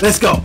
Let's go!